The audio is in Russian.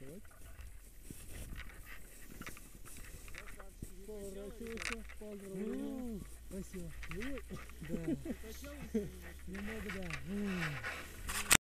Так. Поворачивайся, подробно. Ну, спасибо. Ну, да. Не могу, да.